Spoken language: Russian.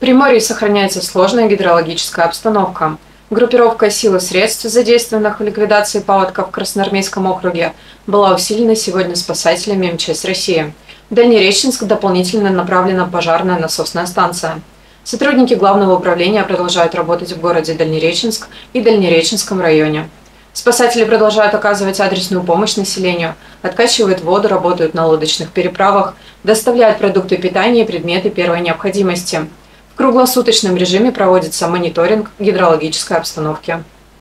Приморье сохраняется сложная гидрологическая обстановка. Группировка сил и средств, задействованных в ликвидации паводков в Красноармейском округе, была усилена сегодня спасателями МЧС России. В Дальнереченск дополнительно направлена пожарная насосная станция. Сотрудники Главного управления продолжают работать в городе Дальнереченск и Дальнереченском районе. Спасатели продолжают оказывать адресную помощь населению, откачивают воду, работают на лодочных переправах, доставляют продукты питания и предметы первой необходимости. В круглосуточном режиме проводится мониторинг гидрологической обстановки.